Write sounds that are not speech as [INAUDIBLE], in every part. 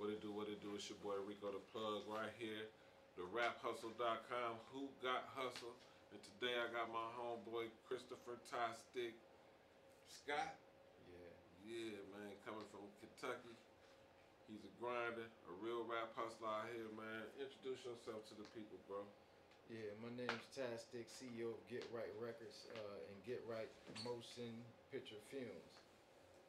What it do, what it do, it's your boy Rico the Plug right here. The raphustle.com, Who Got Hustle. And today I got my homeboy Christopher Stick Scott. Yeah. Yeah, man, coming from Kentucky. He's a grinder, a real rap hustler out here, man. Introduce yourself to the people, bro. Yeah, my name's Tyestick, CEO of Get Right Records uh, and Get Right Motion Picture Films.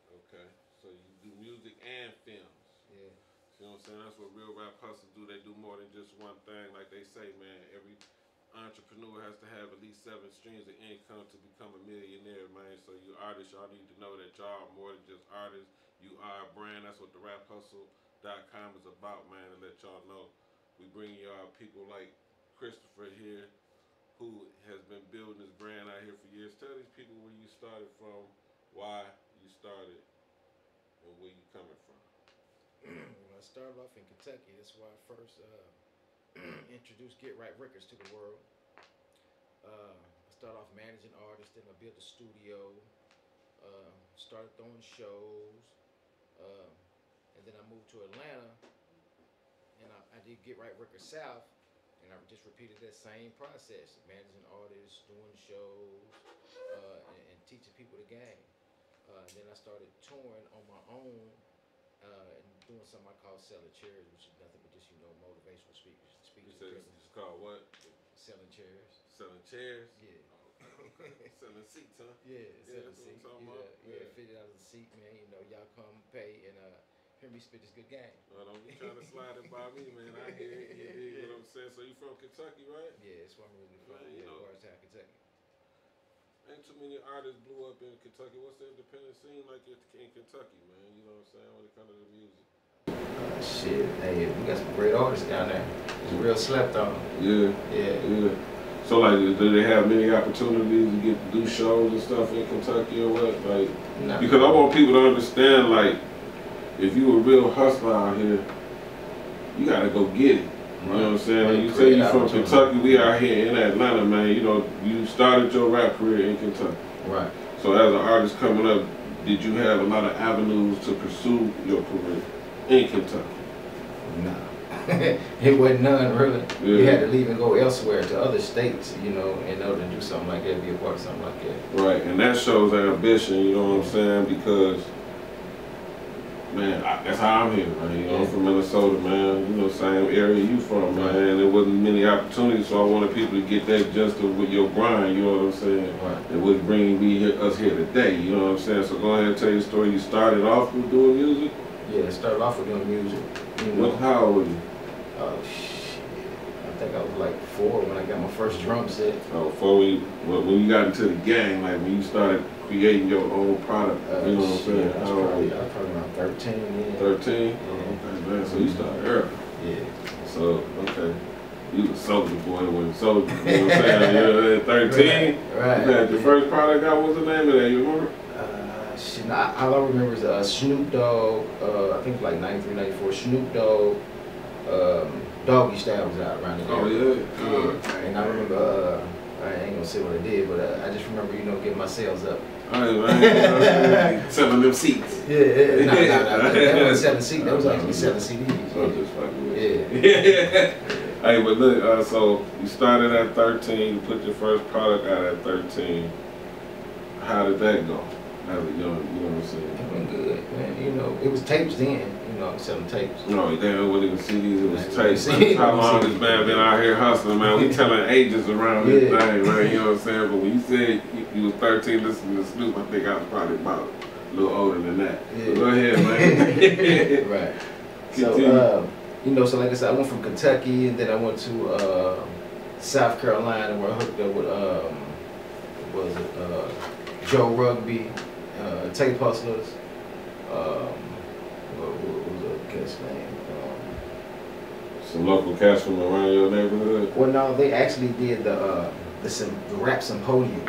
Okay, so you do music and films. Yeah. You know what I'm saying? That's what real rap hustlers do. They do more than just one thing. Like they say, man, every entrepreneur has to have at least seven streams of income to become a millionaire, man. So you artists, y'all need to know that y'all are more than just artists. You are a brand. That's what the raphustle.com is about, man, to let y'all know. We bring y'all people like Christopher here, who has been building this brand out here for years. Tell these people where you started from, why you started, and where you coming from. [CLEARS THROAT] I started off in Kentucky, that's where I first uh, [CLEARS THROAT] introduced Get Right Records to the world. Uh, I started off managing artists, then I built a studio, uh, started throwing shows, uh, and then I moved to Atlanta, and I, I did Get Right Records South, and I just repeated that same process, managing artists, doing shows, uh, and, and teaching people the game. Uh, then I started touring on my own uh, and doing something I call selling chairs, which is nothing but just you know motivational speakers, You speakers, said it's called what? selling chairs. Selling chairs? Yeah, Okay. [LAUGHS] Selling seats, huh? yeah, Yeah, selling that's what I'm talking Yeah, about. yeah, Yeah. out of the seat, man. You know, y'all come pay and uh, hear me spit this good game. Well, don't be trying to [LAUGHS] slide it by me, man. I hear it. You dig what I'm saying? So you from Kentucky, right? Yeah, that's where I'm really from. Man, yeah, know- Kentucky. Ain't too many artists blew up in Kentucky. What's the independent scene like in Kentucky, man? You know what I'm saying? When it comes to the shit, hey, we got some great artists down there. It's real slept on. Yeah, Yeah. yeah. So like, do they have many opportunities to get to do shows and stuff in Kentucky or what? Like, because I want people to understand, like, if you a real hustler out here, you gotta go get it. You know what I'm saying? Like you say you from. Kentucky, we out here in Atlanta, man. You know, you started your rap career in Kentucky. Right. So as an artist coming up, did you have a lot of avenues to pursue your career in Kentucky? Nah. [LAUGHS] it wasn't none really. You had to leave and go elsewhere to other states, you know, in order to do something like that, be a part of something like that. Right, and that shows ambition, you know what I'm saying? Because, man, I, that's how I'm here, man. You know, I'm from Minnesota, man. You know, same area you from, man. And there wasn't many opportunities, so I wanted people to get that just with your grind, you know what I'm saying? Right. And what's bringing me here, us here today, you know what I'm saying? So go ahead and tell your story. You started off with doing music? Yeah, started off with doing music. You know, What, how old were you? oh shit. I think I was like four when I got my first drum set. Oh, before we, when when you got into the gang, like when you started creating your own product, Uh, you know what I'm saying? I was How probably? I was probably around 13, yeah. 13? Yeah. Okay, man. So you started early. Yeah. So, okay. You was soldier boy when soldier, you know what I'm saying? [LAUGHS] You're at 13. Right. You had your first product out, what's the name of that? You remember? Shit, nah, all I remember is uh, Snoop Dogg, uh, I think like 93, 94, Snoop Dogg, um, Doggy Style was out around the Oh, yeah? Yeah, and I remember, uh, I ain't gonna say what I did, but uh, I just remember, you know, getting my sales up. All right, man. You know what I'm saying? Selling them seats. Yeah, yeah, nah, nah, nah, that wasn't selling CDs, that was actually selling CDs. I'm just fucking with you. Yeah. [LAUGHS] Hey, but look, uh, so you started at 13, you put your first product out at 13. How did that go? As a young, you know what I'm It went good, man. You know, it was tapes then, you know, selling tapes. No, damn, it wasn't even CDs, it was tapes. How [LAUGHS] long this man been out here hustling, man? We telling ages around this Yeah. thing, right? You know what I'm saying? But when you said you, you was 13 listening to Snoop, I think I was probably about a little older than that. Yeah. So go ahead, man. [LAUGHS] [LAUGHS] right. Continue. So, um, you know, so like I said, I went from Kentucky and then I went to uh, South Carolina where I hooked up with, um, what was it, uh, Joe Rugby, uh, Tape Hustlers, um, what, what was the guest name? Um, Some local cats from around your neighborhood. well, no, they actually did the, uh, the, the rap symposium.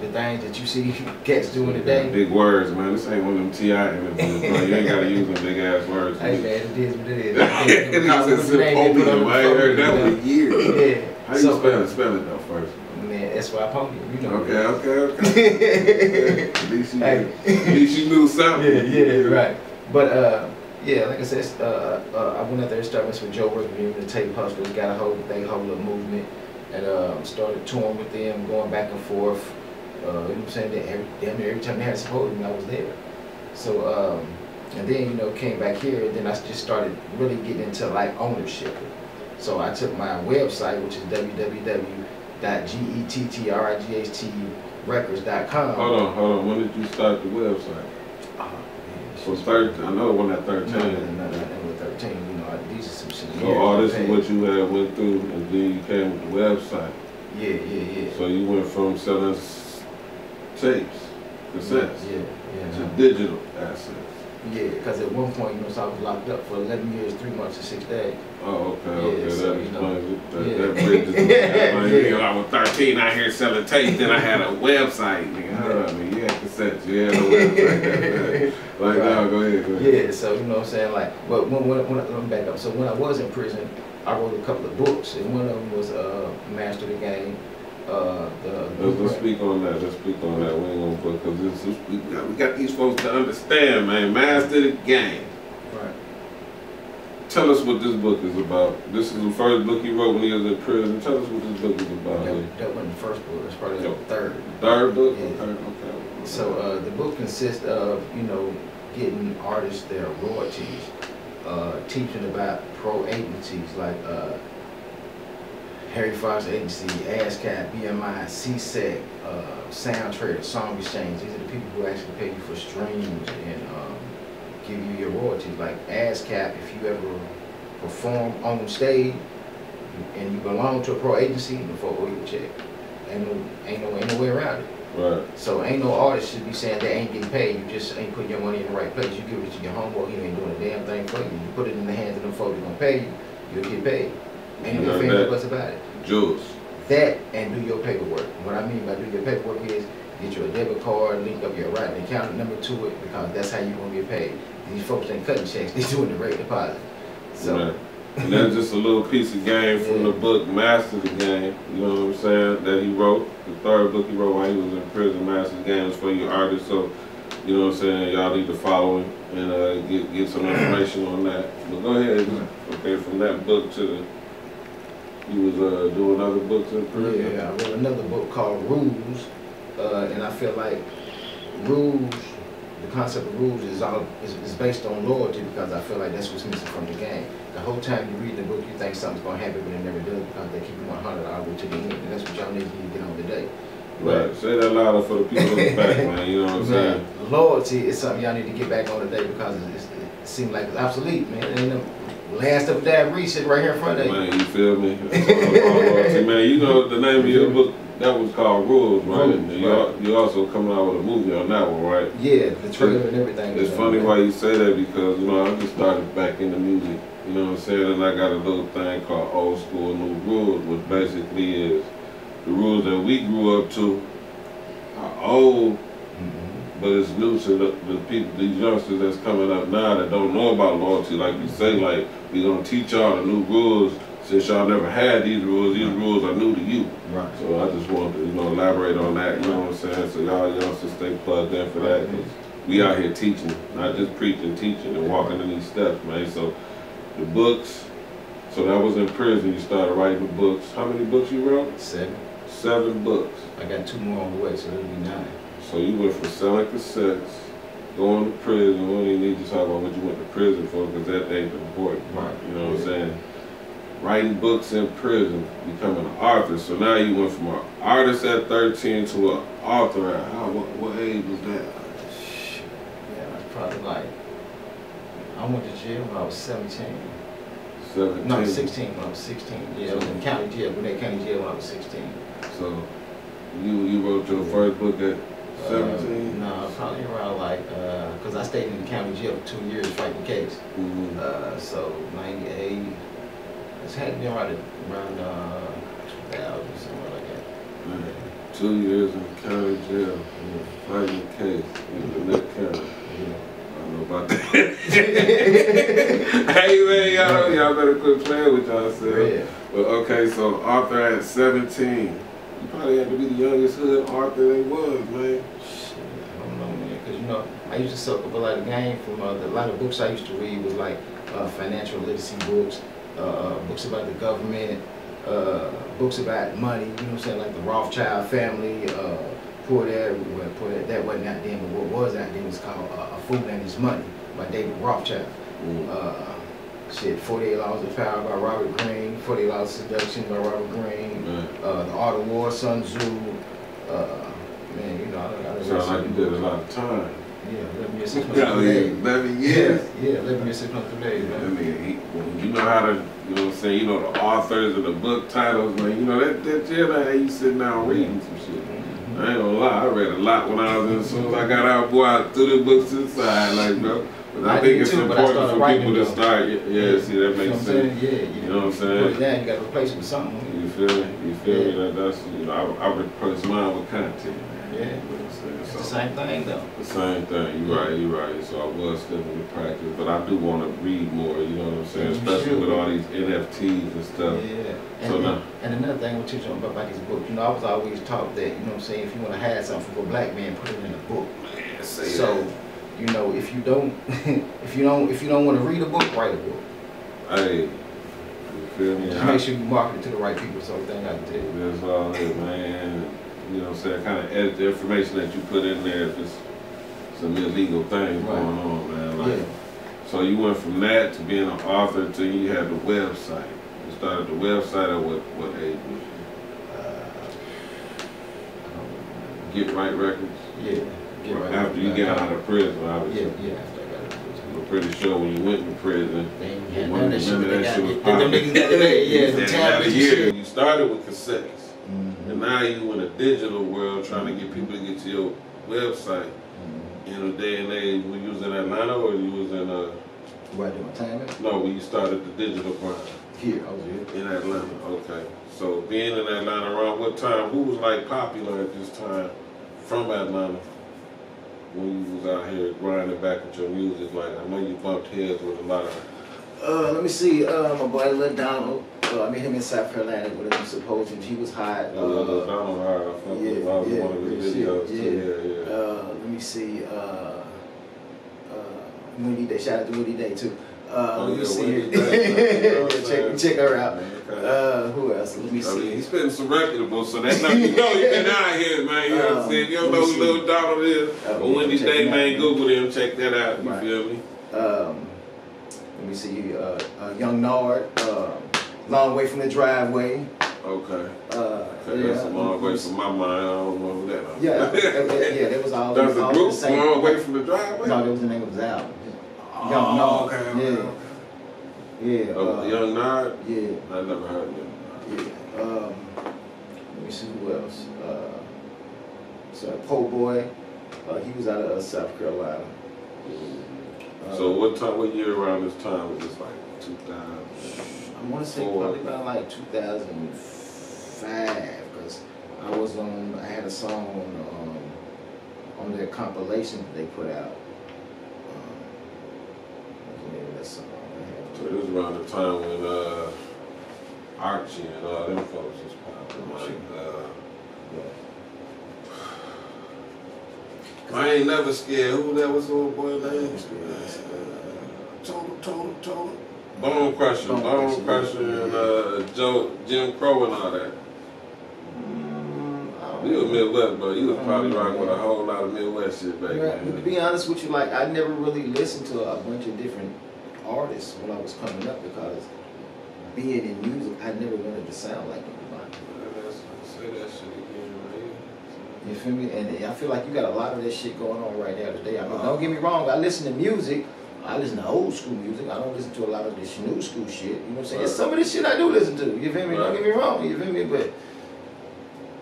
The things that you see [LAUGHS] cats doing today. Big words, man. This ain't one of them T.I. interviews. You ain't gotta [LAUGHS] use them big ass words. Hey man, it is what it is. [LAUGHS] It is a Name they put on symposium. I ain't heard that in years. Yeah. How you So, spell it? Spell it though first. That's why I podium. You know. Okay, okay, okay. [LAUGHS] At least you, Hey. at least you knew something. Yeah, yeah, right. But uh, Yeah, like I said, uh, uh, I went out there and started with Joe Work, even the tape hustlers, got a hold of the whole little movement, and um, started touring with them, going back and forth. Uh, you know what I'm saying? That every, damn near every time they had a symposium, I was there. So, um, and then you know came back here, and then I just started really getting into like ownership. So I took my website, which is www.gettrightrecords.com. Hold on, hold on. When did you start the website? Oh, man, So thirteen. I know it wasn't at No, no, thirteen. no, no, that was thirteen. You know, I- these are some shit. So all this is what you had went through, and then you came with the website. Yeah, yeah, yeah. So you went from selling tapes, cassettes, Yeah, to yeah. digital assets. Yeah, because at one point, you know, so I was locked up for 11 years, 3 months, and 6 days. Oh, okay, Yeah, okay, so, that you know, it. That, yeah. that bridges it. [LAUGHS] Yeah. You know, I was thirteen out here selling tapes, then I had a website, nigga. Nigga. You had cassettes, you had a website. [LAUGHS] like, Right. no, go ahead, go ahead. Yeah, so, you know what I'm saying? Like, but when, when, when I, let me back up. So when I was in prison, I wrote a couple of books, and one of them was uh, Master the Game. Uh, the Let's, let's speak on that. Let's speak on that. We ain't gonna put because this is we got, we got these folks to understand, man. Master the game. Right. Tell us what this book is about. This is the first book he wrote when he was in prison. Tell us what this book is about. That, that wasn't the first book. That's probably Yo. the third. Third book. Yeah. Okay. Okay. So uh, the book consists of you know getting artists their royalties, uh, teaching about pro agencies like uh, Harry Fox Agency, ASCAP, BMI, SESAC, uh, Soundtrack, Song Exchange. These are the people who actually pay you for streams and um, give you your royalties. Like ASCAP, if you ever perform on stage and you belong to a pro agency, the folk owe you a check. Ain't no, ain't no, ain't no way around it. Right. So ain't no artist should be saying they ain't getting paid. You just ain't putting your money in the right place. You give it to your homeboy, he ain't doing a damn thing for you. You put it in the hands of them folks that gonna pay you, you'll get paid. Ain't no heard ifs, ands, or that? buts about it. Jules. That and do your paperwork. What I mean by do your paperwork is get your debit card, link up your right account number to it because that's how you're gonna get paid. These folks ain't cutting checks, [LAUGHS] they doing the rate deposit. So Right. And that's just a little piece of game from the book Master the Game. You know what I'm saying? That he wrote. The third book he wrote while he was in prison. Master the Game for you artists. So, you know what I'm saying? Y'all need to follow him and uh, get get some information on that. But go ahead. Okay, from that book to the, you was uh, doing other books in prison. Yeah, I wrote another book called Rules, uh, and I feel like rules, the concept of rules is all is, is based on loyalty because I feel like that's what's missing from the game. The whole time you read the book, you think something's gonna happen, but it never does because they keep you 100 all the way to the end, and that's what y'all need to get on today. Right. Say that louder for the people in the back, [LAUGHS] man. You know what I'm saying? Loyalty is something y'all need to get back on today because it's, it seems like it's obsolete, man. It ain't no last of that sitting right here in front of you. Man, you feel me? That's what I'm talking about. See, man, you know the name of your book that was called Rules, right? Rules, And you, right. al- you also coming out with a movie on that one, right? Yeah, the trailer and everything. It's funny why you say that because you know I just started back into music. You know what I'm saying? And I got a little thing called Old School New Rules, which basically is the rules that we grew up to are old, Mhm. but it's new to the, the people, these youngsters that's coming up now that don't know about loyalty. Like you say, like we gonna teach y'all the new rules since y'all never had these rules. These rules are new to you. Right. So I just want to you know elaborate on that. You know what I'm saying? So y'all youngsters stay plugged in for that. we out here teaching, not just preaching, teaching and walking in these steps, man. So the books. So that was in prison. You started writing the books. How many books you wrote? Seven. Seven books. I got two more on the way, so it'll be nine. So you went from selling cassettes, going to prison. We don't even need to talk about what you went to prison for because that ain't the important part. You know what I'm saying? Writing books in prison, becoming an author. So now you went from an artist at 13 to an author at how, what, what age was that? Shit. Yeah, I was probably like, I went to jail when I was 17. 17. No, 16 when I was 16. Yeah, I was in county jail, when they county jail when I was 16. So you you wrote your first book at Uh, 17? no, probably around like, because I stayed in the county jail for two years fighting the case. Mhm. Uh, so 98, it's had to be around, around uh, 2000, somewhere like that. Man, Two years in county jail, Yeah. fighting the case in the neck county. I don't know about that. [LAUGHS] hey man, y'all, y'all better quit playing with yourself. Yeah. But okay, so Arthur at 17. You probably had to be the youngest hood Arthur they was, man. Shit, I don't know, man, because you You know, I used to soak up a lot of game from uh, the, a lot of books I used to read was like uh, financial literacy books, uh, books about the government, uh, books about money. You know what I'm saying? Like the Rothschild family. Uh, Poor Dad, well, Poor Dad, that wasn't out then, but what was out then was called uh, A Fool and His Money by David Rothschild. Mm. Uh, shit, 48 Laws of Power by Robert Greene, 48 Laws of Seduction by Robert Greene, Man, uh, The Art of War, Sun Tzu. Uh, man, you know, I don't, I don't like you did a lot of time. Yeah, 11 years, six months, Yeah, three days. eleven Yeah, years. yeah, 11 years, six months, three days, That man. nigga, he, you know how to, you know what I'm saying, you know the authors and the book titles, man. You know that that jail how you sitting down reading some shit. I ain't gonna lie, I read a lot when I was in. As soon as I got out, boy, I threw the books inside, like bro. But I, I think it's too, important for people to start. Yeah, yeah, see that You know makes sense. Yeah, you, You know what I'm saying? Put it down, you gotta replace it with something. You feel me? You feel me? That, that's you know, I, I replace mine with content. Yeah. You know what I'm saying? It's the same thing, though. the same thing. You right. You right. So I was sticking with practice, but I do want to read more. You know what I'm saying? You Especially should. with all these NFTs and stuff. Yeah. And, So now- and another thing we'll teach you about, about these books, you know, I was always taught that, you know what I'm saying, if you want to hide something from a black man, put it in a book. Man, So, you know, if you don't, [LAUGHS] if you don't, if you don't want to read a book, write a book. Hey, you feel me? Just make sure you market it to the right people. So everything I you. That's all it, man. You know what I'm saying? Kind of edit the information that you put in there if it's some illegal thing Right. going on, man. Like, Yeah. So you went from that to being an author to you had the website. You started the website at what what age was you? Uh, Get Right Records. yeah. Get right After you got out of prison, obviously. Yeah, yeah. I got out of prison. I'm pretty sure when you went to prison, They ain't had When- none of that shit. when but They that got shit was it. Them popping. niggas. Yeah, you had tablets a and year. shit. You started with cassettes. And now you in a digital world trying to get people to get to your website. Mhm. In a day and age, when you was in Atlanta or you was in uh Where I do my time at? no, when you started the digital grind Here. I was here. in Atlanta. Okay, so being in Atlanta around what time? Who was like popular at this time from Atlanta? When you was out here grinding back with your music, like I know you bumped heads with a lot of Uh, let me see. Uh, my boy Lil Donald. Uh, I met him in South Carolina with him supposed he was hot. uh, uh, Uh, Donald Hard. I fuck yeah, I was in yeah, one of his videos. yeah. Yeah, yeah. uh, let me see. Uh, uh, Wendy Day. Shout out to Wendy Day too. Uh, Oh, let me yeah, see. Day. You know yeah, what I'm check, check her out. Okay. Uh, who else? Let me I mean, see. he's spitting some reputable, so that's not you know he been [LAUGHS] out here, man. You know what I'm Um, saying? If you don't know who. Lil Donald is, Oh, but check Day, out, man, man. Google him, check that out. You Right. feel me? Um, let me see. Uh, uh, Young Nard. Uh, long way from the driveway. Okay. Uh, Okay, yeah. that's a long way from my mind. I don't know that. Yeah, that- that- yeah, that was all. [LAUGHS] That's all a group the same. long way from the driveway. No, that was the name of his album. oh, Young Nard. okay, yeah. okay. Yeah. Oh, uh, Young Nard? Yeah. I never heard of him. Yeah. Um, let me see who else. Uh, so Po Boy, uh, he was out of uh, South Carolina. Uh, So what time? What year around this time was this? Like 2000? I want to say probably about like 2005 because I was on. I had a song on um, on their compilation that they put out. Um, what's the name of that song? So this was around the time when uh, Archie and all them folks was popping. Like, uh, Yeah. I ain't never scared. Who that was old boy name? Total, total, total. Bone Crusher, Bone Bone Crusher, and uh, Joe, Jim Crow and all that. Mm, You was. Midwest, but you was probably rocking with a whole lot of Midwest shit back Right. To be honest with you, like I never really listened to a bunch of different artists when I was coming up because being in music, I never wanted to sound like anybody. Say that shit again. You feel me? And I feel like you got a lot of that shit going on right now today. I mean, don't get me wrong. I listen to music. I listen to old school music. I don't listen to a lot of this new school shit. You know what I'm saying? Right. Some of this shit I do listen to. You feel me? Don't get me wrong. You feel me? But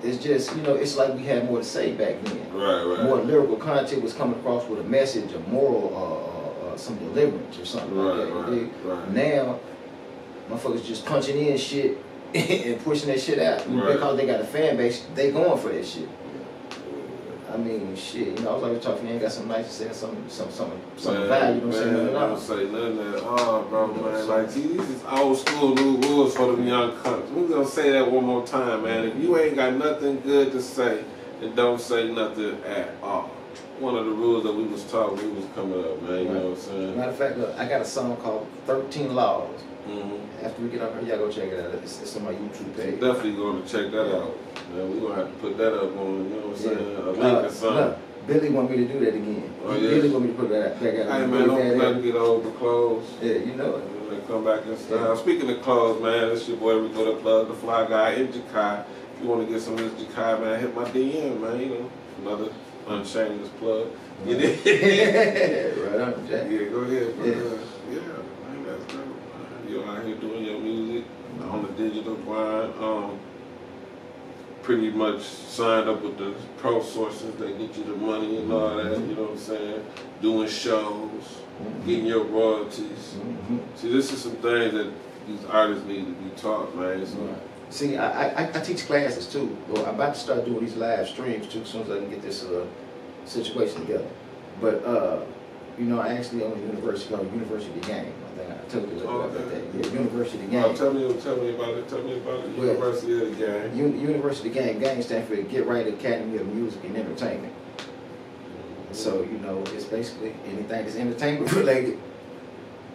it's just, you know, it's like we had more to say back then. Right, right. more lyrical content was coming across with a message, a moral, uh, uh, uh, some deliverance or something Right, like that. right, right. Now, motherfuckers just punching in shit [LAUGHS] and pushing that shit out Right. because they got a fan base. They going for that shit. I mean, shit. You know, I was like, talking. You ain't got something nice to say, something, some, something, some Man, value. You know what I'm saying? don't say nothing at all, bro, man. Like, see, these is old school new rules for them young cunts. We gonna say that one more time, man. If you ain't got nothing good to say, then don't say nothing at all. one of the rules that we was taught when we was coming up, man. You know what I'm saying? Matter of fact, look, I got a song called 13 Laws. hmm After we get on here, y'all go check it out. It's, it's on my YouTube page. Definitely going to check that out. Man, we gonna have to put that up on. You know what I'm saying? A link Uh, or something. look, Billy want me to do that again. Oh, He yeah? Billy want me to put that back out. Hey You man, know don't let get overclosed. Yeah, you know it. When they come back in style. Speaking of clothes, man, it's your boy Rico the Plug, the Fly Guy in Jakai. If you want to get some of this Jakai, man, hit my DM, man. You know, another unshameless plug. You [LAUGHS] did? right on, Jack. Yeah, go ahead. Yeah. yeah, man, that's dope. man. You're out here doing your music on the digital grind. Um, pretty much signed up with the pro sources. They get you the money and all that. You know what I'm saying? Doing shows, getting your royalties. Mhm. See, this is some things that these artists need to be taught, man. So. See, I, I, I teach classes too. Well, I'm about to start doing these live streams too, as soon as I can get this uh, situation together. But uh, you know, I actually own a university called University Game. I think I told you a little bit about that. Yeah, University oh, Game. tell me, tell me about it. Tell me about it. Well, University of the Game. U- University Game. Game stands for Get Right Academy of Music and Entertainment. So you know, it's basically anything that's entertainment [LAUGHS] related.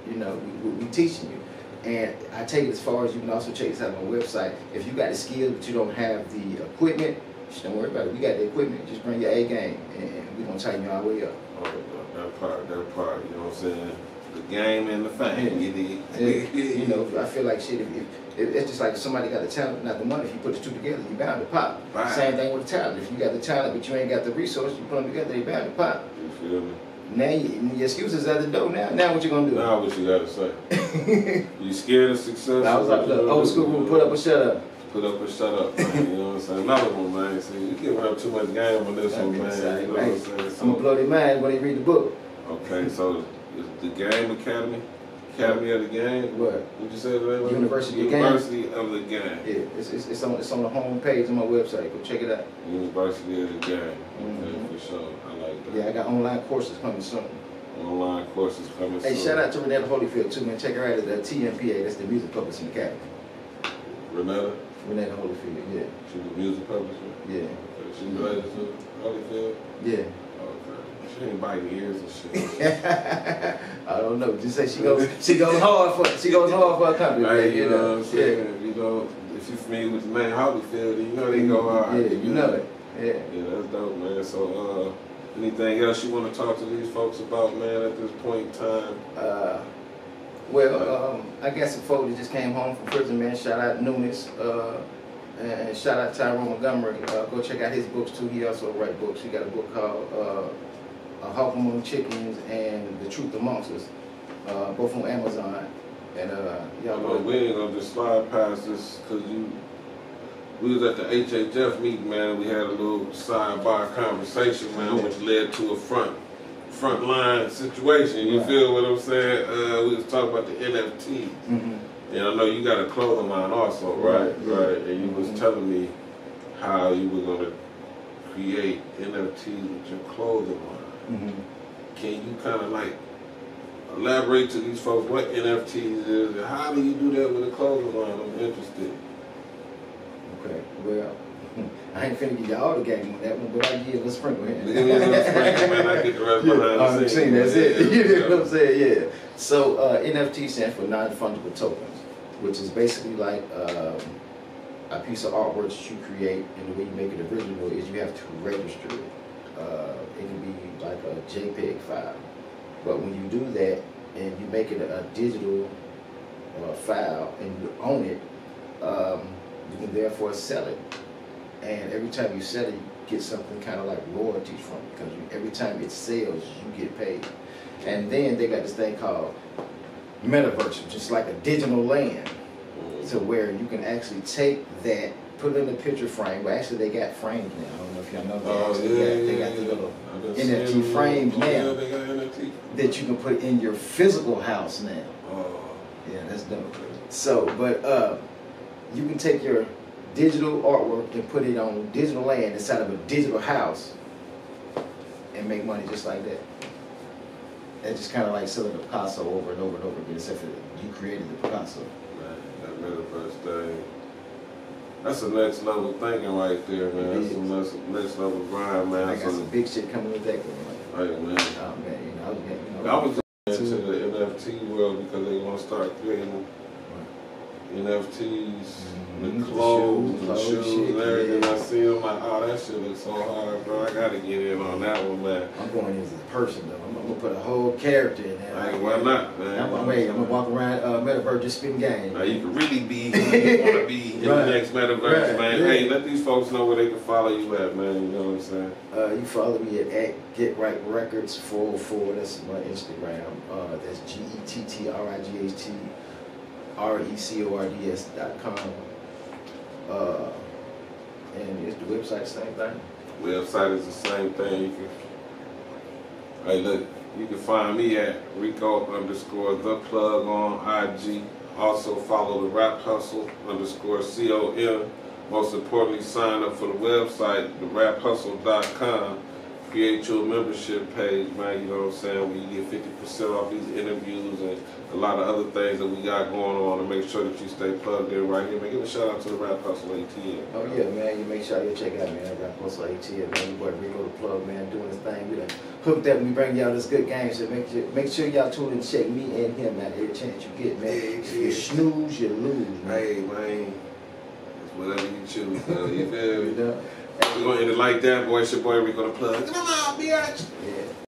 You know, we, we, we teaching you, and I take it as far as you can also check this out on my website. If you got the skill but you don't have the equipment, just don't worry about it. We got the equipment. Just bring your A game, and, and we're gonna tighten you all the way up. Oh, that part, that part. You know what I'm saying? The game and the fame. You? And, you know, I feel like shit. If, if, if it's just like if somebody got the talent, not the money. If you put the two together, you bound to pop. Right. Same thing with the talent. If you got the talent but you ain't got the resources, you put them together, they bound to pop. You feel me? Now you, your excuses out the door. Now, now what you gonna do? Now what you gotta say? [LAUGHS] You scared of success? I was like, look, old school rule, put up or shut up. Put up or shut up, man. You know what I'm saying? Another one, man. See, you giving up too much game on this one, man. You know what I'm saying? I'm gonna blow their mind when they read the book. Okay, so the, the Game Academy, Academy of the Game. What? What'd you say the of it? University of Game. University of the Game. Yeah, it's, it's, it's on it's on the home page on my website. Go check it out. University of the Game. Okay, Mhm. for sure. I like that. Yeah, I got online courses coming soon. Online courses coming Hey, soon. shout out to Renetta Holyfield too, man. Check her out at the TMPA. That's the Music Publishing Academy. Renetta, Renetta Holyfield. Yeah, she's a music publisher. yeah, Okay, she's related to Holyfield. yeah. Okay. She ain't biting ears and shit. [LAUGHS] I don't know. Just say she goes [LAUGHS] she goes hard for she goes hard for her company. Hey, man, you know what I'm Yeah. You know, if you're familiar with the man Holyfield, you know they go hard. Yeah, you know it. Yeah. Yeah, that's dope, man. So, uh, anything else you want to talk to these folks about, man, at this point in time? Uh, well, um, I got some folks that just came home from prison, man. Shout out Nunes. Uh, and shout out Tyrone Montgomery. Uh, go check out his books too. He also write books. He got a book called uh, uh, Hawk Among Chickens and The Truth Amongst Us, uh, both on Amazon. And uh, y'all go. we ain't gonna just slide past this because you. We was at the HHF meeting, man. We had a little sidebar conversation, man, Yeah. which led to a front front line situation. You Right. feel what I'm saying? Uh, we was talking about the NFT. Mhm. And I know you got a clothing line also, right? Right, yeah. Right. And you was Mhm. telling me how you were gonna create NFTs with your clothing line. Mhm. Can you kind of like elaborate to these folks what NFTs is and how do you do that with a clothing line? I'm interested. Okay. Well, [LAUGHS] I ain't finna give y'all the game on that one, but I give a sprinkle here. Give me a little sprinkle, man. I get the rest [LAUGHS] Yeah, behind the I'm scenes. saying that's it. Yeah, [LAUGHS] you know what I'm saying? Yeah. So uh, NFT stands for non-fungible tokens, which is basically like um, a piece of artwork that you create, and the way you make it original is you have to register it. Uh, it can be like a JPEG file, but when you do that and you make it a, digital uh, file and you own it, um, you can therefore sell it. And every time you sell it, you get something kind of like royalties from it because you, every time it sells, you get paid. And then they got this thing called metaverse, which is like a digital land, Mm. to where you can actually take that, put it in a picture frame. Well, actually, they got frames now. I don't know if y'all know. They Oh, actually yeah, got, they got the little NFT frames now. NFT. that you can put in your physical house now. Oh, Yeah, that's dope. So, but uh, you can take your digital artwork and put it on digital land inside of a digital house and make money just like that. That's just kind of like selling a Picasso over and over and over again, except for you created the Picasso. man, that metaverse thing. That's the next level thinking right there, man. That's the next, next level grind, man. I So, got some big shit coming with that. Like, hey, man. oh man, you know, I was you know, I was into the NFT world because they want to start creating NFTs, the Mhm, the clothes, shoes, the shoes, and everything. yeah. I see them like, oh, that shit looks so hard, bro. I gotta get in on that one, man. I'm going in as a person though. I'm, I'm gonna put a whole character in there. Like, why not, man? I'm, I'm, I'm gonna walk around uh, Metaverse just spitting game. Now you can really be who you want to be in Right. the next metaverse, Right, man. yeah. Hey, let these folks know where they can follow you at, man. You know what I'm saying? Uh, you follow me at, at Get Right Records 404. That's my Instagram. Uh, that's G E T T R I G H T R E C O R D S dot com. Uh, and is the website the same thing? Website is the same thing. You can, hey, look, you can find me at Rico underscore the plug on IG. Also follow the Rap Hustle underscore C O M. Most importantly, sign up for the website, theraphustle.com. Create your membership page, man. You know what I'm saying? Where you get 50% off these interviews and a lot of other things that we got going on to make sure that you stay plugged in right here. Man, give a shout out to the Rap Hustle ATM. Oh yeah, man. You make sure you check out, man. Rap Hustle ATL, man. Your boy Rico the plug, man, doing his thing. We done hooked up and we bring y'all this good game. So make sure, make sure y'all tune and check me and him out every chance you get, man. If you snooze, you lose, man. Hey, man. It's whatever you choose, man. You feel me? [LAUGHS] You? We're gonna end it like that, boy. It's your boy Rico the Plug. Come on, bitch. Yeah.